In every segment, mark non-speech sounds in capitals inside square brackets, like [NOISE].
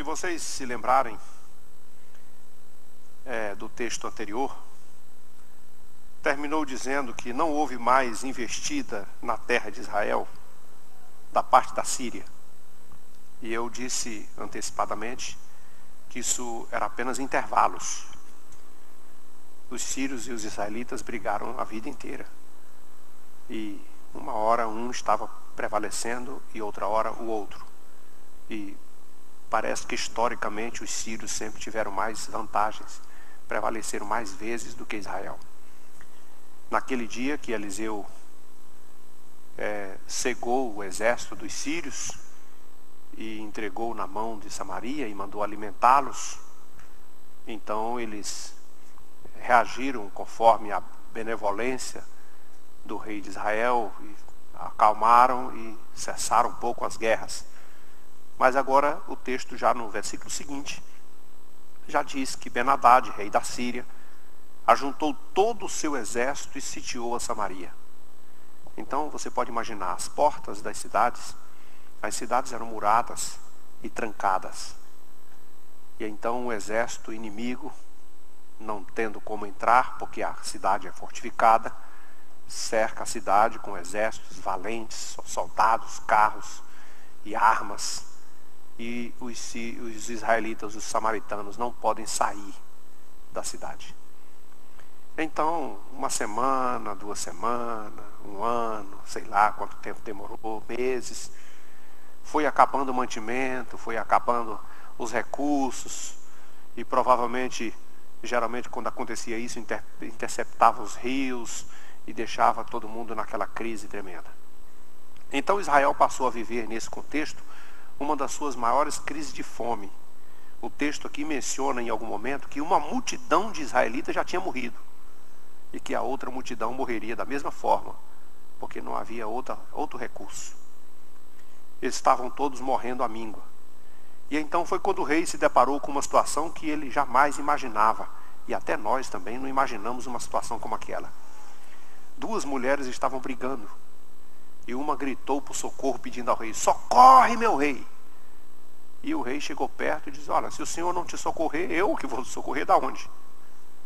Se vocês se lembrarem é, do texto anterior, terminou dizendo que não houve mais investida na terra de Israel da parte da Síria. E eu disse antecipadamente que isso era apenas intervalos. Os sírios e os israelitas brigaram a vida inteira. E uma hora um estava prevalecendo e outra hora o outro. E parece que historicamente os sírios sempre tiveram mais vantagens, prevaleceram mais vezes do que Israel. Naquele dia que Eliseu é, cegou o exército dos sírios e entregou na mão de Samaria e mandou alimentá-los, então eles reagiram conforme a benevolência do rei de Israel e acalmaram e cessaram um pouco as guerras. Mas agora o texto já no versículo seguinte já diz que Benadad, rei da Síria, ajuntou todo o seu exército e sitiou a Samaria. Então você pode imaginar as portas das cidades, as cidades eram muradas e trancadas. E então o exército inimigo, não tendo como entrar, porque a cidade é fortificada, cerca a cidade com exércitos valentes, soldados, carros e armas. E os, os israelitas, os samaritanos, não podem sair da cidade. Então, uma semana, duas semanas, um ano, sei lá quanto tempo demorou, meses. Foi acabando o mantimento, foi acabando os recursos. E provavelmente, geralmente quando acontecia isso, inter, interceptava os rios e deixava todo mundo naquela crise tremenda. Então Israel passou a viver nesse contexto uma das suas maiores crises de fome. O texto aqui menciona em algum momento que uma multidão de israelitas já tinha morrido e que a outra multidão morreria da mesma forma, porque não havia outra, outro recurso. Eles estavam todos morrendo à míngua. E então foi quando o rei se deparou com uma situação que ele jamais imaginava, e até nós também não imaginamos uma situação como aquela. Duas mulheres estavam brigando, e uma gritou por socorro pedindo ao rei: Socorre, meu rei! E o rei chegou perto e disse: Olha, se o senhor não te socorrer, eu que vou socorrer da onde?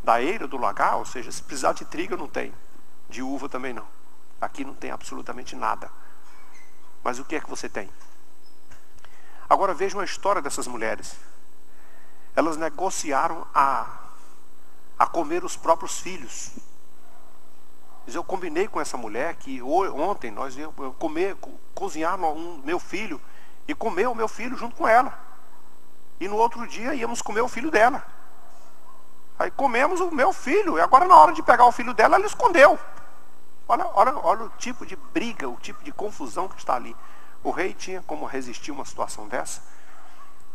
da eira, do lagar, ou seja, se precisar de trigo não tenho, de uva também não. Aqui não tem absolutamente nada. Mas o que é que você tem? Agora vejam a história dessas mulheres. Elas negociaram a, a comer os próprios filhos. Eu combinei com essa mulher que ontem nós íamos comer, cozinhar um meu filho e comer o meu filho junto com ela. E no outro dia íamos comer o filho dela. Aí comemos o meu filho. E agora na hora de pegar o filho dela, ela escondeu. Olha, olha, olha o tipo de briga, o tipo de confusão que está ali. O rei tinha como resistir uma situação dessa?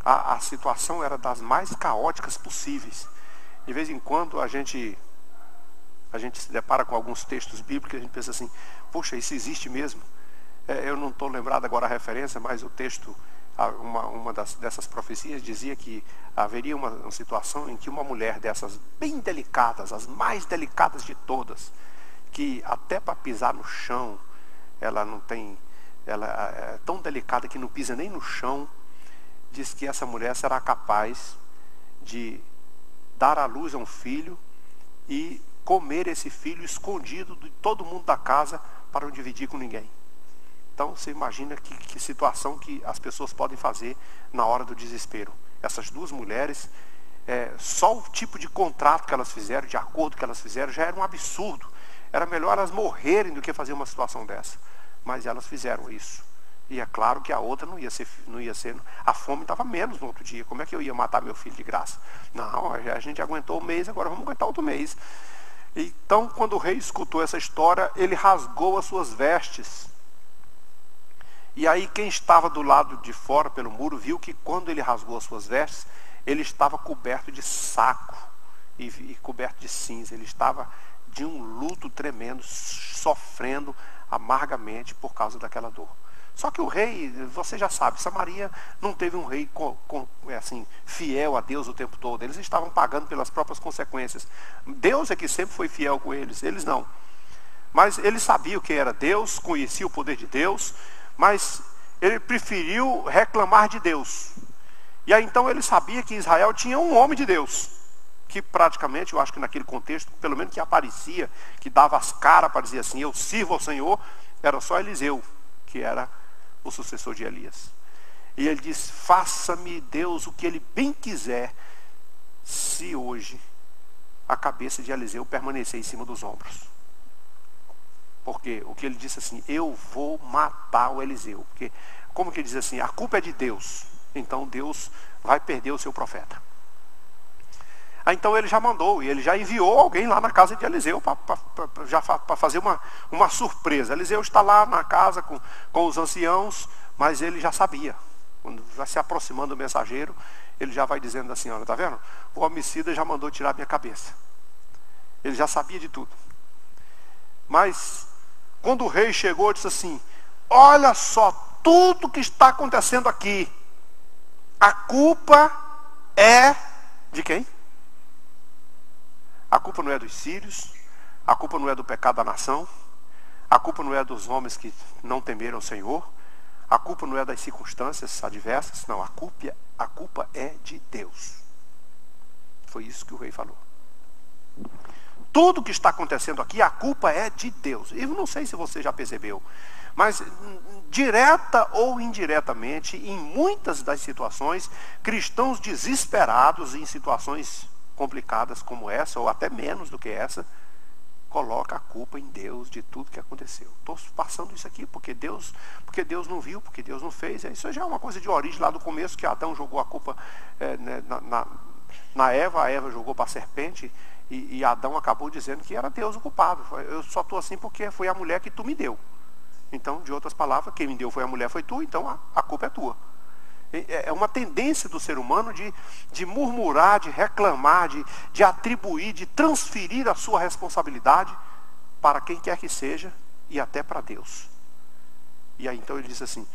A, a situação era das mais caóticas possíveis. De vez em quando a gente a gente se depara com alguns textos bíblicos e a gente pensa assim, poxa, isso existe mesmo. É, eu não estou lembrado agora a referência, mas o texto uma, uma das, dessas profecias dizia que haveria uma, uma, situação em que uma mulher dessas bem delicadas, as mais delicadas de todas, que até para pisar no chão, ela não tem, ela é tão delicada que não pisa nem no chão, diz que essa mulher será capaz de dar à luz a um filho e comer esse filho escondido de todo mundo da casa para não dividir com ninguém. Então você imagina que, que situação que as pessoas podem fazer na hora do desespero. Essas duas mulheres, é, só o tipo de contrato que elas fizeram, de acordo que elas fizeram, já era um absurdo. Era melhor elas morrerem do que fazer uma situação dessa. Mas elas fizeram isso. E é claro que a outra não ia ser, não ia ser. A fome estava menos no outro dia. Como é que eu ia matar meu filho de graça? Não, a gente aguentou um mês, agora vamos aguentar outro mês. Então, quando o rei escutou essa história, ele rasgou as suas vestes e aí quem estava do lado de fora pelo muro viu que quando ele rasgou as suas vestes, ele estava coberto de saco e, e coberto de cinza. Ele estava de um luto tremendo, sofrendo amargamente por causa daquela dor. Só que o rei, você já sabe, Samaria não teve um rei com, com, é assim, fiel a Deus o tempo todo. Eles estavam pagando pelas próprias consequências. Deus é que sempre foi fiel com eles, eles não. Mas ele sabia o que era Deus, conhecia o poder de Deus, mas ele preferiu reclamar de Deus. E aí então ele sabia que Israel tinha um homem de Deus, que praticamente, eu acho que naquele contexto, pelo menos que aparecia, que dava as caras para dizer assim, eu sirvo ao Senhor, era só Eliseu, que era o sucessor de Elias. E ele diz: Faça-me, Deus, o que ele bem quiser, se hoje a cabeça de Eliseu permanecer em cima dos ombros. Porque o que ele disse assim, eu vou matar o Eliseu. Porque, como que ele diz assim, a culpa é de Deus. Então Deus vai perder o seu profeta. Aí, então ele já mandou, e ele já enviou alguém lá na casa de Eliseu para fazer uma, uma surpresa. Eliseu está lá na casa com, com os anciãos, mas ele já sabia. Quando vai se aproximando do mensageiro, ele já vai dizendo assim, olha, tá vendo? O homicida já mandou tirar minha cabeça. Ele já sabia de tudo. Mas quando o rei chegou, disse assim: Olha só tudo que está acontecendo aqui. A culpa é de quem? A culpa não é dos sírios, a culpa não é do pecado da nação, a culpa não é dos homens que não temeram o Senhor, a culpa não é das circunstâncias adversas, não, a culpa, a culpa é de Deus. Foi isso que o rei falou. Tudo que está acontecendo aqui, a culpa é de Deus. Eu não sei se você já percebeu, mas direta ou indiretamente, em muitas das situações, cristãos desesperados em situações complicadas como essa, ou até menos do que essa, coloca a culpa em Deus de tudo que aconteceu. Estou passando isso aqui porque Deus, porque Deus não viu, porque Deus não fez. Isso já é uma coisa de origem lá do começo, que Adão jogou a culpa é, né, na, na, na, Eva, a Eva jogou para a serpente, e, e, Adão acabou dizendo que era Deus o culpado. Eu só estou assim porque foi a mulher que tu me deu. Então, de outras palavras, quem me deu foi a mulher, foi tu, então a, a culpa é tua. É, é uma tendência do ser humano de, de murmurar, de reclamar, de, de atribuir, de transferir a sua responsabilidade para quem quer que seja e até para Deus. E aí então ele diz assim: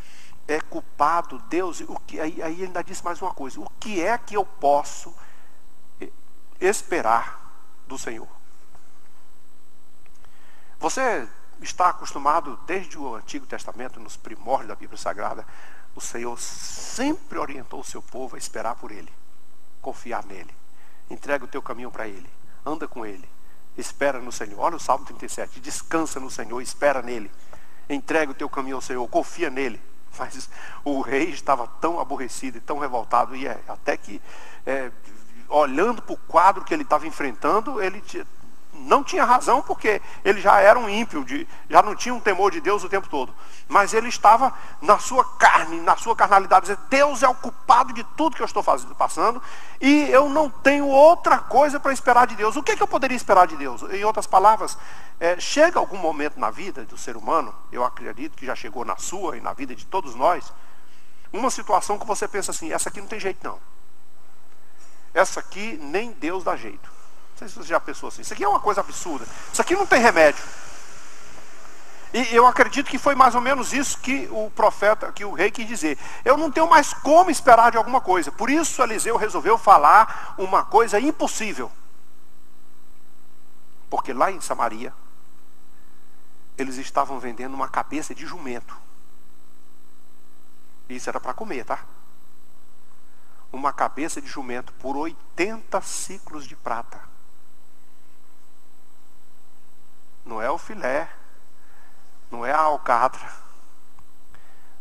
é culpado Deus. O que, aí, aí ele ainda disse mais uma coisa: o que é que eu posso esperar do Senhor? Você está acostumado desde o Antigo Testamento, nos primórdios da Bíblia Sagrada, o Senhor sempre orientou o seu povo a esperar por Ele, confiar nele. Entrega o teu caminho para Ele, anda com Ele, espera no Senhor. Olha o Salmo 37, descansa no Senhor, espera nele. Entrega o teu caminho ao Senhor, confia nele. Mas o rei estava tão aborrecido e tão revoltado, e é, até que, é, olhando para o quadro que ele estava enfrentando, ele não tinha razão porque ele já era um ímpio, de, já não tinha um temor de Deus o tempo todo. Mas ele estava na sua carne, na sua carnalidade, dizendo, Deus é o culpado de tudo que eu estou fazendo, passando, e eu não tenho outra coisa para esperar de Deus. O que, é que eu poderia esperar de Deus? Em outras palavras, é, chega algum momento na vida do ser humano, eu acredito que já chegou na sua e na vida de todos nós, uma situação que você pensa assim, essa aqui não tem jeito não. Essa aqui nem Deus dá jeito. Não sei se você já pensou assim. Isso aqui é uma coisa absurda. Isso aqui não tem remédio. E eu acredito que foi mais ou menos isso que o profeta, que o rei quis dizer. Eu não tenho mais como esperar de alguma coisa. Por isso Eliseu resolveu falar uma coisa impossível. Porque lá em Samaria, eles estavam vendendo uma cabeça de jumento. Isso era para comer, tá? Uma cabeça de jumento por 80 ciclos de prata. Não é o filé, não é a alcatra,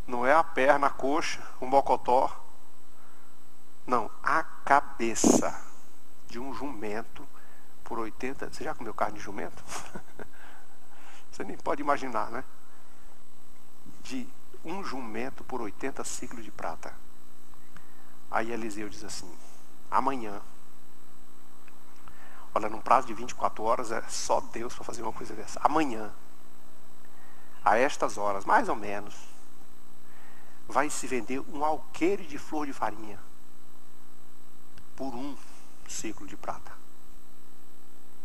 não é a perna, a coxa, o mocotó. Não, a cabeça de um jumento por 80. Você já comeu carne de jumento? [LAUGHS] Você nem pode imaginar, né? De um jumento por 80 ciclos de prata. Aí Eliseu diz assim: amanhã Olha, num prazo de 24 horas é só Deus para fazer uma coisa dessa. Amanhã, a estas horas, mais ou menos, vai se vender um alqueire de flor de farinha por um ciclo de prata.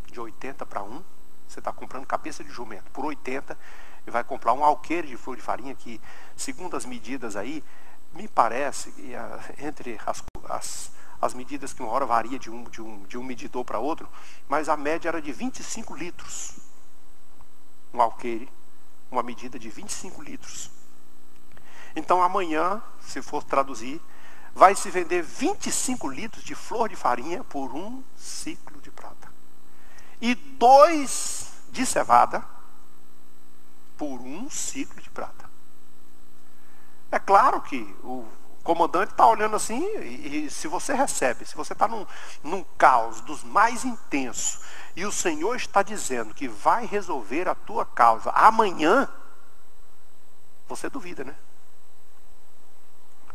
De 80 para 1, você está comprando cabeça de jumento. Por 80, e vai comprar um alqueire de flor de farinha que, segundo as medidas aí, me parece, entre as, as as medidas que uma hora varia de um, de um, de um medidor para outro, mas a média era de 25 litros. Um alqueire, uma medida de 25 litros. Então amanhã, se for traduzir, vai se vender 25 litros de flor de farinha por um ciclo de prata. E dois de cevada por um ciclo de prata. É claro que o comandante está olhando assim, e, e, se você recebe, se você está num, num caos dos mais intensos, e o Senhor está dizendo que vai resolver a tua causa amanhã, você duvida, né?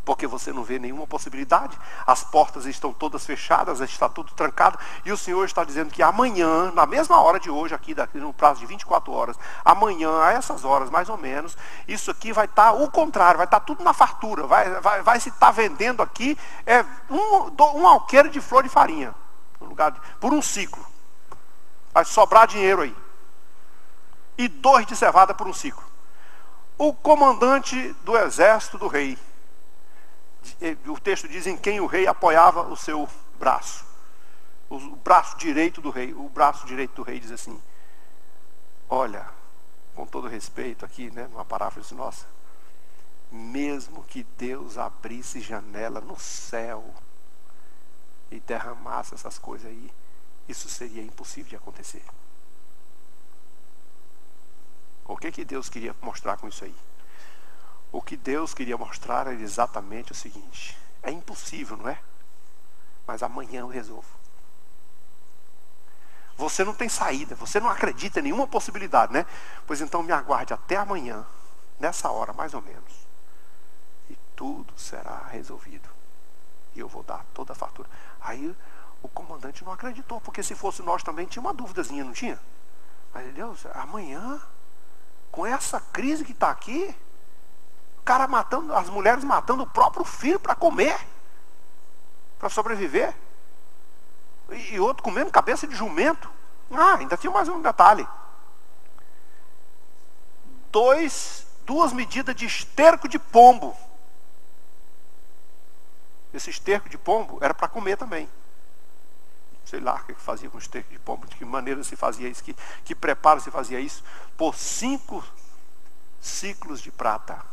Porque você não vê nenhuma possibilidade, as portas estão todas fechadas, está tudo trancado, e o Senhor está dizendo que amanhã, na mesma hora de hoje, aqui no prazo de 24 horas, amanhã, a essas horas mais ou menos, isso aqui vai estar o contrário, vai estar tudo na fartura, vai, vai, vai se estar vendendo aqui é um, um alqueiro de flor de farinha, lugar de, por um ciclo. Vai sobrar dinheiro aí. E dois de cevada por um ciclo. O comandante do exército do rei, o texto diz em quem o rei apoiava o seu braço. O braço direito do rei. O braço direito do rei diz assim: Olha, com todo respeito aqui, né, numa paráfrase nossa, mesmo que Deus abrisse janela no céu e derramasse essas coisas aí, isso seria impossível de acontecer. O que, que Deus queria mostrar com isso aí? O que Deus queria mostrar era exatamente o seguinte: é impossível, não é? Mas amanhã eu resolvo. Você não tem saída, você não acredita em nenhuma possibilidade, né? Pois então me aguarde até amanhã, nessa hora mais ou menos. E tudo será resolvido. E eu vou dar toda a fatura. Aí o comandante não acreditou, porque se fosse nós também tinha uma dúvidazinha, não tinha? Mas Deus, amanhã, com essa crise que está aqui, cara matando, as mulheres matando o próprio filho para comer, para sobreviver. E, e outro comendo cabeça de jumento. Ah, ainda tinha mais um detalhe. Dois, duas medidas de esterco de pombo. Esse esterco de pombo era para comer também. Sei lá o que fazia com esterco de pombo, de que maneira se fazia isso, que, que preparo se fazia isso. Por cinco ciclos de prata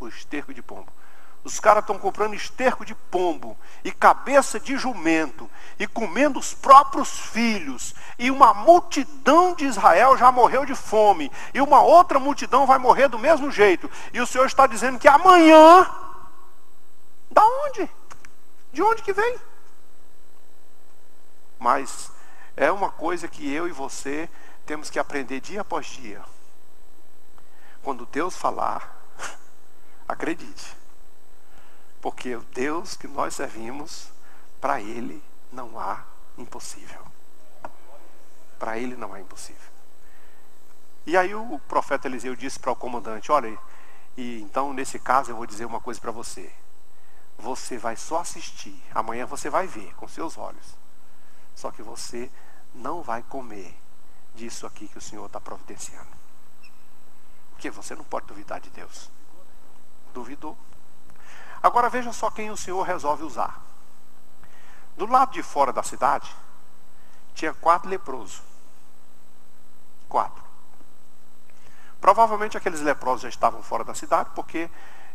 o esterco de pombo. Os caras estão comprando esterco de pombo e cabeça de jumento e comendo os próprios filhos. E uma multidão de Israel já morreu de fome. E uma outra multidão vai morrer do mesmo jeito. E o Senhor está dizendo que amanhã. Da onde? De onde que vem? Mas é uma coisa que eu e você temos que aprender dia após dia. Quando Deus falar, Acredite. Porque o Deus que nós servimos, para Ele não há impossível. Para Ele não há impossível. E aí o profeta Eliseu disse para o comandante: Olha, e então nesse caso eu vou dizer uma coisa para você. Você vai só assistir. Amanhã você vai ver com seus olhos. Só que você não vai comer disso aqui que o Senhor está providenciando. Porque você não pode duvidar de Deus duvidou. Agora veja só quem o Senhor resolve usar. Do lado de fora da cidade, tinha quatro leprosos. Quatro. Provavelmente aqueles leprosos já estavam fora da cidade, porque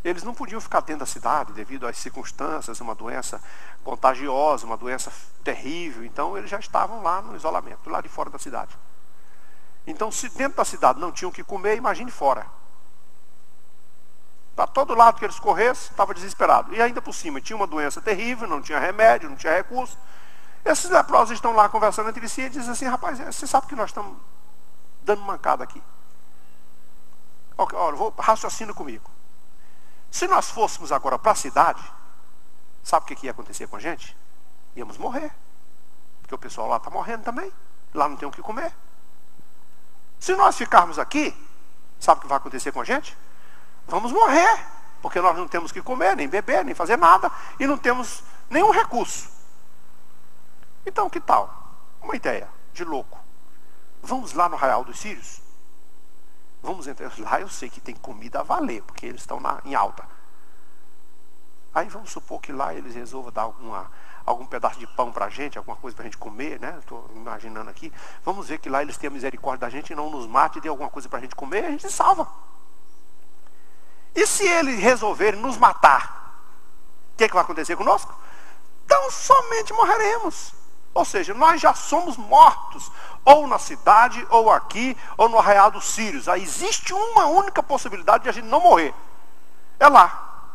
eles não podiam ficar dentro da cidade devido às circunstâncias, uma doença contagiosa, uma doença terrível. Então eles já estavam lá no isolamento, lado de fora da cidade. Então, se dentro da cidade não tinham o que comer, imagine fora. Para todo lado que eles corressem, estava desesperado. E ainda por cima, tinha uma doença terrível, não tinha remédio, não tinha recurso. Esses leprosos estão lá conversando entre si e dizem assim, rapaz, você sabe que nós estamos dando mancada aqui. Olha, vou, raciocina comigo. Se nós fôssemos agora para a cidade, sabe o que, que ia acontecer com a gente? Íamos morrer. Porque o pessoal lá está morrendo também. Lá não tem o que comer. Se nós ficarmos aqui, sabe o que vai acontecer com a gente? Vamos morrer, porque nós não temos que comer, nem beber, nem fazer nada, e não temos nenhum recurso. Então, que tal? Uma ideia de louco. Vamos lá no Arraial dos Sírios? Vamos entrar lá, eu sei que tem comida a valer, porque eles estão na, em alta. Aí vamos supor que lá eles resolvam dar alguma, algum pedaço de pão para a gente, alguma coisa para a gente comer, né? Estou imaginando aqui. Vamos ver que lá eles têm a misericórdia da gente e não nos mate e dê alguma coisa para a gente comer, a gente salva. E se eles resolverem nos matar? O que, é que vai acontecer conosco? Então somente morreremos. Ou seja, nós já somos mortos, ou na cidade, ou aqui, ou no arraial dos Sírios. Aí existe uma única possibilidade de a gente não morrer. É lá.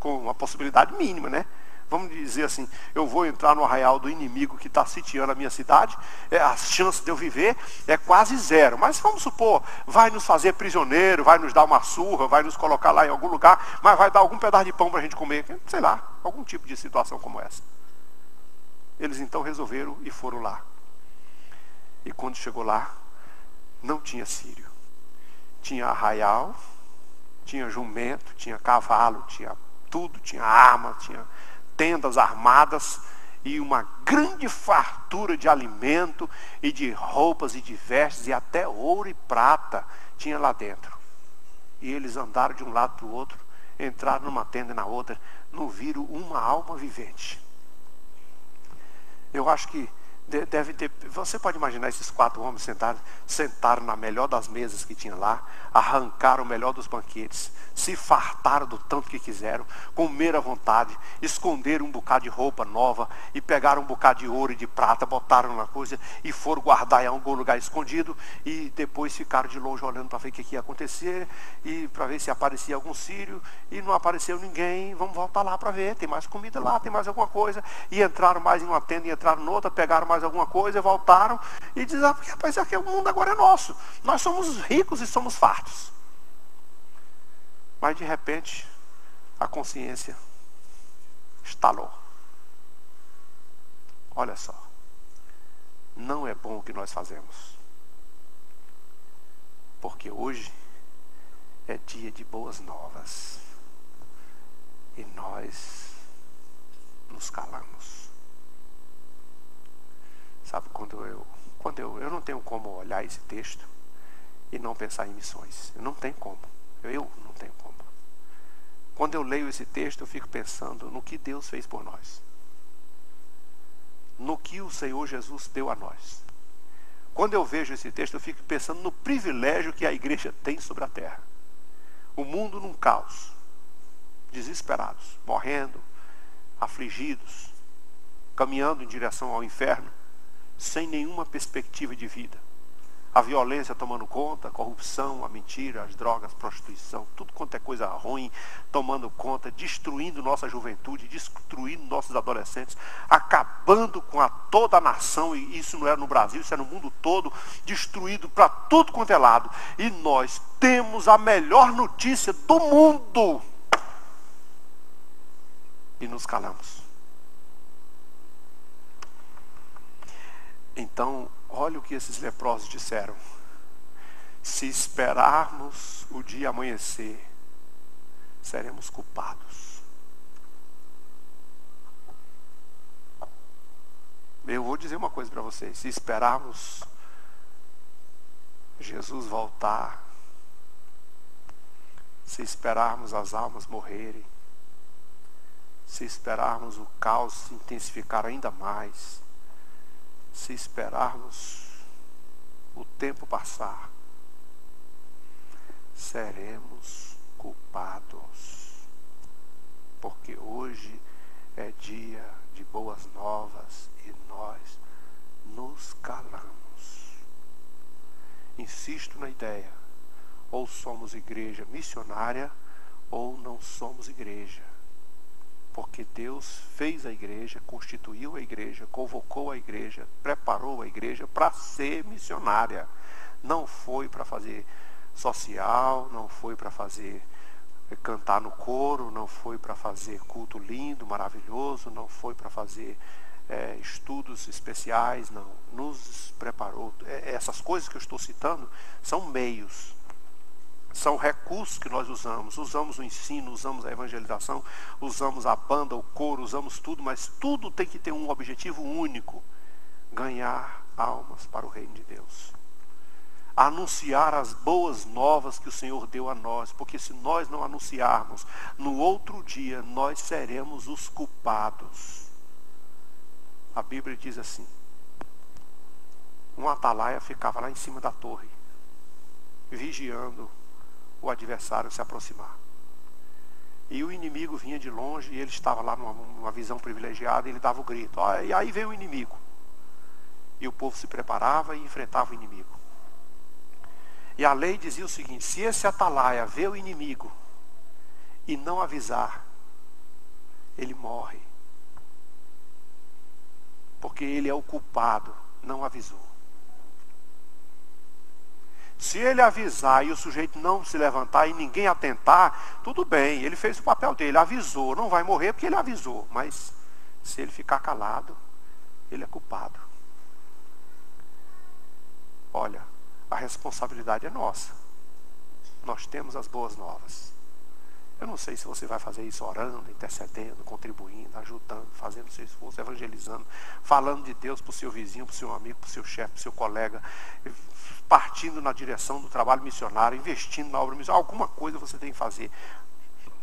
Com uma possibilidade mínima, né? Vamos dizer assim, eu vou entrar no arraial do inimigo que está sitiando a minha cidade, é, a chance de eu viver é quase zero. Mas vamos supor, vai nos fazer prisioneiro, vai nos dar uma surra, vai nos colocar lá em algum lugar, mas vai dar algum pedaço de pão para a gente comer, sei lá, algum tipo de situação como essa. Eles então resolveram e foram lá. E quando chegou lá, não tinha sírio. Tinha arraial, tinha jumento, tinha cavalo, tinha tudo, tinha arma, tinha tendas armadas e uma grande fartura de alimento e de roupas e de vestes e até ouro e prata tinha lá dentro. E eles andaram de um lado para o outro, entraram numa tenda e na outra, não viram uma alma vivente. Eu acho que deve ter. Você pode imaginar esses quatro homens sentados, sentaram na melhor das mesas que tinha lá, arrancaram o melhor dos banquetes, se fartaram do tanto que quiseram, comeram à vontade, esconderam um bocado de roupa nova e pegaram um bocado de ouro e de prata, botaram na coisa e foram guardar em algum lugar escondido e depois ficaram de longe olhando para ver o que, que ia acontecer e para ver se aparecia algum sírio e não apareceu ninguém, vamos voltar lá para ver, tem mais comida lá, tem mais alguma coisa e entraram mais em uma tenda e entraram noutra, pegaram mais alguma coisa, voltaram e diziam, ah, rapaz, aqui, o mundo agora é nosso, nós somos ricos e somos fartos. Mas de repente, a consciência estalou. Olha só. Não é bom o que nós fazemos. Porque hoje é dia de boas novas. E nós nos calamos. Sabe quando eu quando eu, eu não tenho como olhar esse texto e não pensar em missões. Eu não tenho como. Eu não tenho como. Quando eu leio esse texto, eu fico pensando no que Deus fez por nós. No que o Senhor Jesus deu a nós. Quando eu vejo esse texto, eu fico pensando no privilégio que a igreja tem sobre a terra. O mundo num caos, desesperados, morrendo, afligidos, caminhando em direção ao inferno, sem nenhuma perspectiva de vida a violência tomando conta, a corrupção, a mentira, as drogas, prostituição, tudo quanto é coisa ruim tomando conta, destruindo nossa juventude, destruindo nossos adolescentes, acabando com a toda a nação, e isso não é no Brasil, isso é no mundo todo, destruído para tudo quanto é lado. E nós temos a melhor notícia do mundo. E nos calamos. Então, Olha o que esses leprosos disseram. Se esperarmos o dia amanhecer, seremos culpados. Eu vou dizer uma coisa para vocês: se esperarmos Jesus voltar, se esperarmos as almas morrerem, se esperarmos o caos se intensificar ainda mais, se esperarmos o tempo passar, seremos culpados. Porque hoje é dia de boas novas e nós nos calamos. Insisto na ideia: ou somos igreja missionária ou não somos igreja. Porque Deus fez a igreja, constituiu a igreja, convocou a igreja, preparou a igreja para ser missionária. Não foi para fazer social, não foi para fazer eh, cantar no coro, não foi para fazer culto lindo, maravilhoso, não foi para fazer é, estudos especiais, não. Nos preparou. É, essas coisas que eu estou citando são meios são recursos que nós usamos. Usamos o ensino, usamos a evangelização, usamos a banda, o coro, usamos tudo, mas tudo tem que ter um objetivo único: ganhar almas para o reino de Deus. Anunciar as boas novas que o Senhor deu a nós, porque se nós não anunciarmos, no outro dia nós seremos os culpados. A Bíblia diz assim: um atalaia ficava lá em cima da torre, vigiando o adversário se aproximar. E o inimigo vinha de longe e ele estava lá numa, numa visão privilegiada e ele dava o grito. e aí veio o inimigo. E o povo se preparava e enfrentava o inimigo. E a lei dizia o seguinte: se esse atalaia vê o inimigo e não avisar, ele morre. Porque ele é o culpado, não avisou. Se ele avisar e o sujeito não se levantar e ninguém atentar, tudo bem, ele fez o papel dele, avisou, não vai morrer porque ele avisou, mas se ele ficar calado, ele é culpado. Olha, a responsabilidade é nossa. Nós temos as boas novas. Eu não sei se você vai fazer isso orando, intercedendo, contribuindo, ajudando, fazendo seu esforço, evangelizando, falando de Deus para o seu vizinho, para o seu amigo, para o seu chefe, para o seu colega, partindo na direção do trabalho missionário, investindo na obra missionária. Alguma coisa você tem que fazer.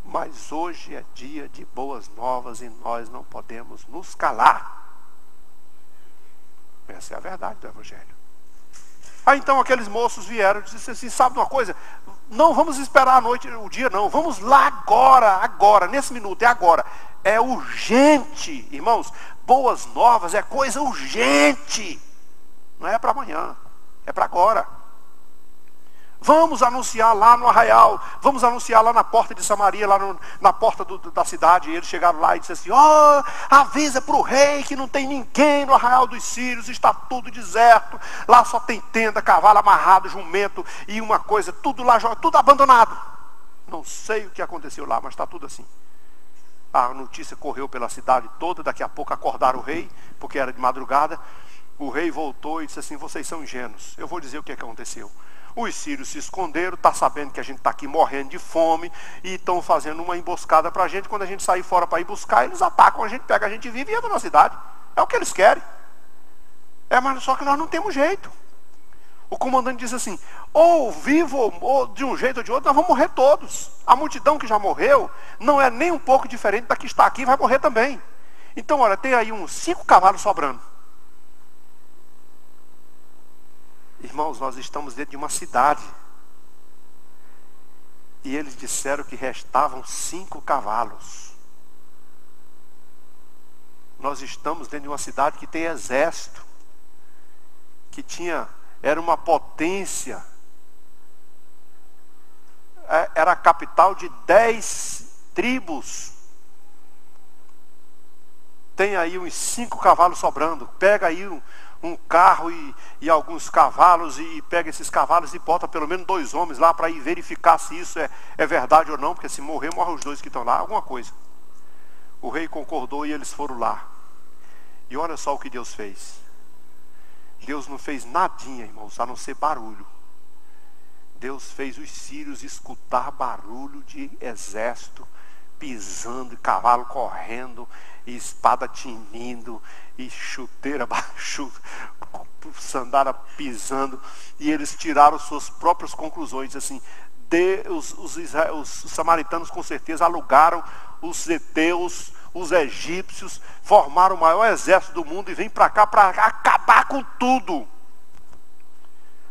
Mas hoje é dia de boas novas e nós não podemos nos calar. Essa é a verdade do Evangelho. Aí então aqueles moços vieram e disseram assim, sabe uma coisa? Não vamos esperar a noite, o dia não. Vamos lá agora, agora, nesse minuto, é agora. É urgente, irmãos. Boas novas é coisa urgente. Não é para amanhã, é para agora. Vamos anunciar lá no arraial, vamos anunciar lá na porta de Samaria, lá no, na porta do, da cidade. E eles chegaram lá e disseram assim: Ó, oh, avisa para o rei que não tem ninguém no arraial dos sírios, está tudo deserto. Lá só tem tenda, cavalo amarrado, jumento e uma coisa, tudo lá, tudo abandonado. Não sei o que aconteceu lá, mas está tudo assim. A notícia correu pela cidade toda, daqui a pouco acordaram o rei, porque era de madrugada. O rei voltou e disse assim: Vocês são ingênuos. Eu vou dizer o que, é que aconteceu. Os sírios se esconderam, está sabendo que a gente está aqui morrendo de fome e estão fazendo uma emboscada para a gente. Quando a gente sair fora para ir buscar, eles atacam a gente, pegam a gente vive e entra na cidade. É o que eles querem. É, mas só que nós não temos jeito. O comandante diz assim: ou vivo, ou de um jeito ou de outro, nós vamos morrer todos. A multidão que já morreu não é nem um pouco diferente da que está aqui, vai morrer também. Então, olha, tem aí uns cinco cavalos sobrando. Irmãos, nós estamos dentro de uma cidade. E eles disseram que restavam cinco cavalos. Nós estamos dentro de uma cidade que tem exército, que tinha, era uma potência, é, era a capital de dez tribos. Tem aí uns cinco cavalos sobrando. Pega aí um, um carro e, e alguns cavalos e pega esses cavalos e bota pelo menos dois homens lá para ir verificar se isso é, é verdade ou não, porque se morrer, morre os dois que estão lá, alguma coisa. O rei concordou e eles foram lá. E olha só o que Deus fez. Deus não fez nadinha, irmãos, a não ser barulho. Deus fez os sírios escutar barulho de exército pisando, cavalo correndo, e espada tinindo, e chuteira, [LAUGHS] sandália pisando, e eles tiraram suas próprias conclusões, assim, de, os, os, os, samaritanos com certeza alugaram os heteus, os egípcios, formaram o maior exército do mundo e vêm para cá para acabar com tudo.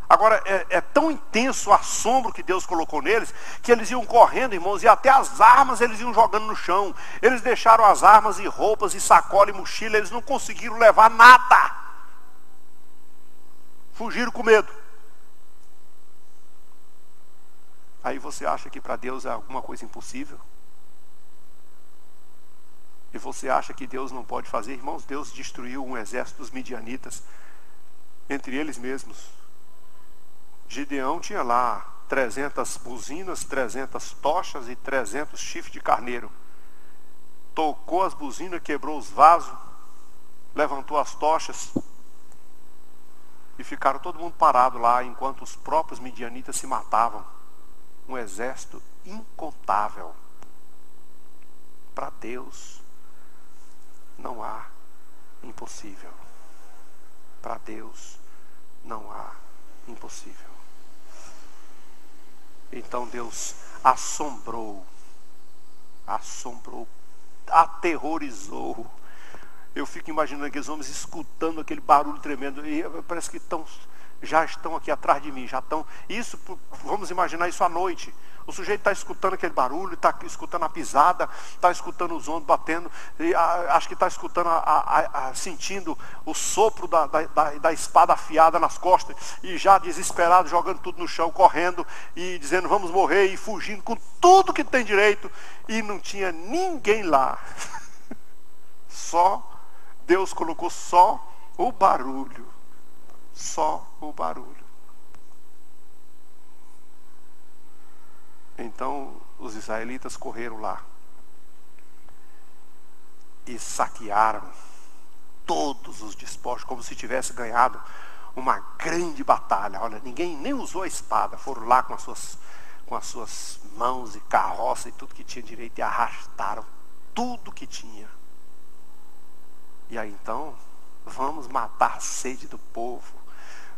Agora, é, é, tão intenso o assombro que Deus colocou neles, que eles iam correndo, irmãos, e até as armas eles iam jogando no chão. Eles deixaram as armas e roupas e sacola e mochila, eles não conseguiram levar nada. Fugiram com medo. Aí você acha que para Deus é alguma coisa impossível? E você acha que Deus não pode fazer? Irmãos, Deus destruiu um exército dos midianitas, entre eles mesmos. Gideão tinha lá 300 buzinas, 300 tochas e 300 chifres de carneiro. Tocou as buzinas, quebrou os vasos, levantou as tochas e ficaram todo mundo parado lá enquanto os próprios midianitas se matavam. Um exército incontável. Para Deus não há impossível. Para Deus não há impossível. Então Deus assombrou, assombrou, aterrorizou. Eu fico imaginando aqueles homens escutando aquele barulho tremendo. E parece que estão já estão aqui atrás de mim, já estão. Isso, vamos imaginar isso à noite. O sujeito está escutando aquele barulho, está escutando a pisada, está escutando os ombros batendo, e, a, acho que está escutando, a, a, sentindo o sopro da, da, da, espada afiada nas costas, e já desesperado, jogando tudo no chão, correndo e dizendo vamos morrer, e fugindo com tudo que tem direito, e não tinha ninguém lá. [LAUGHS] Só, Deus colocou só o barulho. Só o barulho. Então os israelitas correram lá e saquearam todos os despojos, como se tivesse ganhado uma grande batalha. Olha, ninguém nem usou a espada, foram lá com as suas, com as suas mãos e carroça e tudo que tinha direito e arrastaram tudo que tinha. E aí então, vamos matar a sede do povo,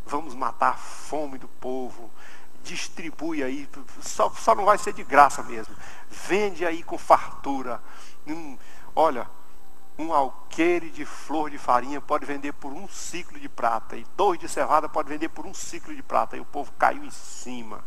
vamos matar a fome do povo, distribui aí, só, só não vai ser de graça mesmo. Vende aí com fartura. Hum, olha, um alqueire de flor de farinha pode vender por um ciclo de prata. E dois de cevada pode vender por um ciclo de prata. E o povo caiu em cima.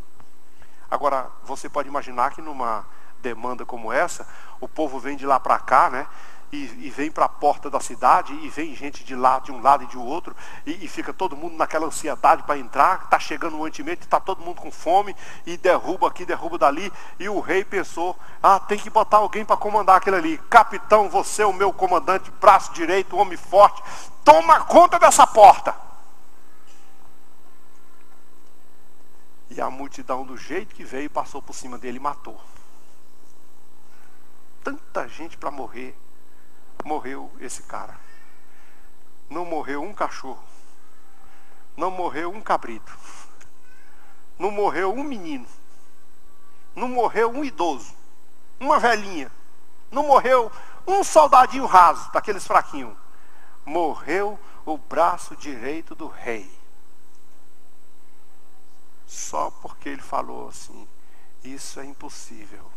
Agora, você pode imaginar que numa demanda como essa, o povo vem de lá para cá, né? E, e vem para a porta da cidade e vem gente de lá, de um lado e de outro, e, e fica todo mundo naquela ansiedade para entrar, está chegando o mantimento, está todo mundo com fome, e derruba aqui, derruba dali, e o rei pensou, ah, tem que botar alguém para comandar aquilo ali. Capitão, você é o meu comandante, braço direito, homem forte, toma conta dessa porta. E a multidão, do jeito que veio, passou por cima dele e matou. Tanta gente para morrer morreu esse cara. Não morreu um cachorro. Não morreu um cabrito. Não morreu um menino. Não morreu um idoso. Uma velhinha. Não morreu um soldadinho raso, daqueles fraquinhos. Morreu o braço direito do rei. Só porque ele falou assim: Isso é impossível.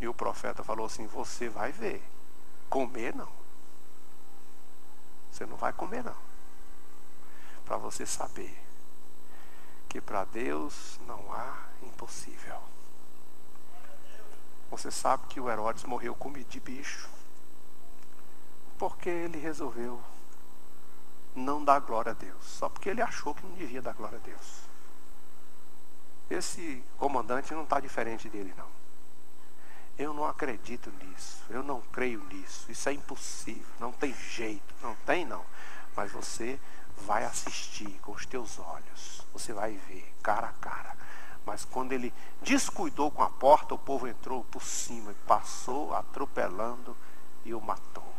E o profeta falou assim: Você vai ver. Comer não. Você não vai comer não. Para você saber que para Deus não há impossível. Você sabe que o Herodes morreu comido de bicho. Porque ele resolveu não dar glória a Deus. Só porque ele achou que não devia dar glória a Deus. Esse comandante não está diferente dele, não. Eu não acredito nisso, eu não creio nisso, isso é impossível, não tem jeito, não tem não. Mas você vai assistir com os teus olhos, você vai ver cara a cara. Mas quando ele descuidou com a porta, o povo entrou por cima e passou atropelando e o matou.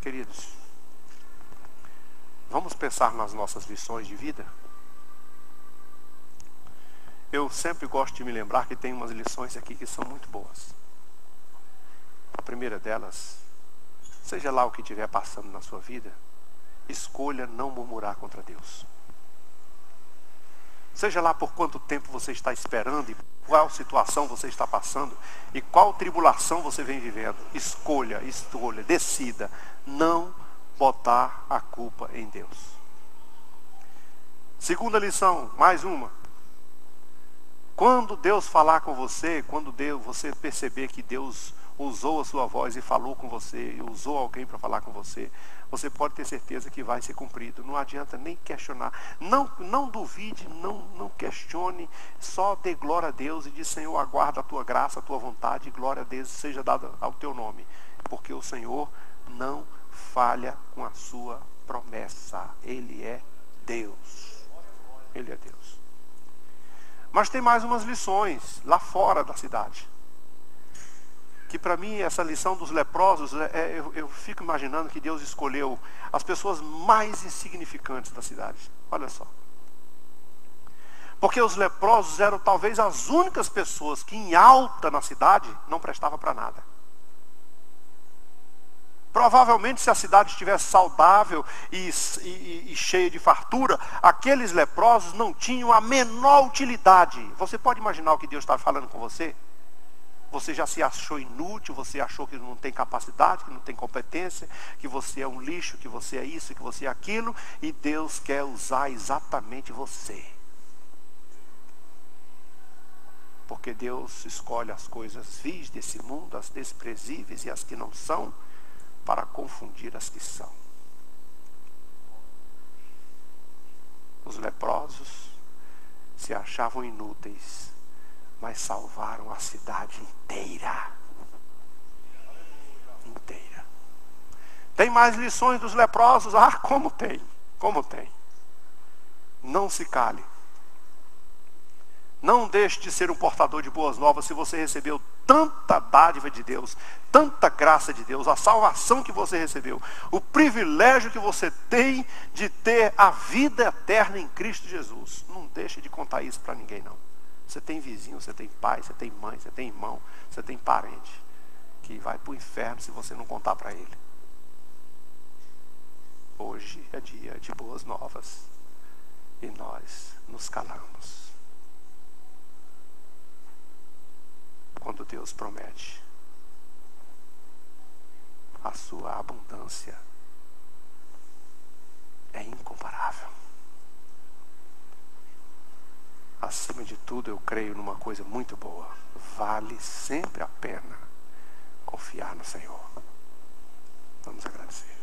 Queridos, vamos pensar nas nossas lições de vida? Eu sempre gosto de me lembrar que tem umas lições aqui que são muito boas. A primeira delas, seja lá o que estiver passando na sua vida, escolha não murmurar contra Deus. Seja lá por quanto tempo você está esperando e qual situação você está passando e qual tribulação você vem vivendo, escolha, escolha, decida não botar a culpa em Deus. Segunda lição, mais uma. Quando Deus falar com você, quando Deus, você perceber que Deus usou a sua voz e falou com você, e usou alguém para falar com você, você pode ter certeza que vai ser cumprido. Não adianta nem questionar. Não, não duvide, não, não questione, só dê glória a Deus e diz, Senhor, aguarda a tua graça, a tua vontade, e glória a Deus seja dada ao teu nome. Porque o Senhor não falha com a sua promessa. Ele é Deus. Ele é Deus. Mas tem mais umas lições lá fora da cidade. Que para mim essa lição dos leprosos, é, é, eu, eu fico imaginando que Deus escolheu as pessoas mais insignificantes da cidade. Olha só. Porque os leprosos eram talvez as únicas pessoas que em alta na cidade não prestavam para nada. Provavelmente, se a cidade estivesse saudável e, e, e, cheia de fartura, aqueles leprosos não tinham a menor utilidade. Você pode imaginar o que Deus está falando com você? você já se achou inútil, você achou que não tem capacidade, que não tem competência, que você é um lixo, que você é isso, que você é aquilo, e Deus quer usar exatamente você. Porque Deus escolhe as coisas vis desse mundo, as desprezíveis e as que não são, para confundir as que são. Os leprosos se achavam inúteis mas salvaram a cidade inteira. Inteira. Tem mais lições dos leprosos? Ah, como tem, como tem. Não se cale. Não deixe de ser um portador de boas novas se você recebeu tanta dádiva de Deus, tanta graça de Deus, a salvação que você recebeu, o privilégio que você tem de ter a vida eterna em Cristo Jesus. Não deixe de contar isso para ninguém não. Você tem vizinho, você tem pai, você tem mãe, você tem irmão, você tem parente que vai para o inferno se você não contar para ele. Hoje é dia de boas novas e nós nos calamos. Quando Deus promete a sua abundância é incomparável. acima de tudo, eu creio numa coisa muito boa. Vale sempre a pena confiar no Senhor. Vamos agradecer.